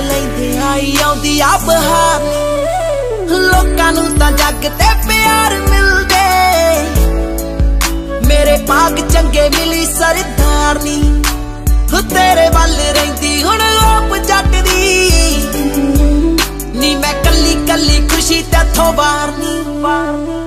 ਲੈਂਦੇ ਆਈ ਆਉਂਦੀ ਆ ਬਹਾਰ। ਲੋਕਾਂ ਨੂੰ ਤਾਂ ਜੱਗ ਤੇ ਪਿਆਰ ਮਿਲਦੇ। ਮੇਰੇ ਪਾਗ ਚੰਗੇ ਮਿਲੀ ਸਰਦਾਰਨੀ ਹੋ ਤੇਰੇ ਵੱਲ ਰਹਿੰਦੀ ਹੁਣ ਆਪ ਜੱਟ ਦੀ ਨੀ ਮੈਂ ਕੱਲੀ ਕੱਲੀ ਖੁਸ਼ੀ ਤੇ ਥੋਬਾਰਨੀ ਵਾਰਨੀ।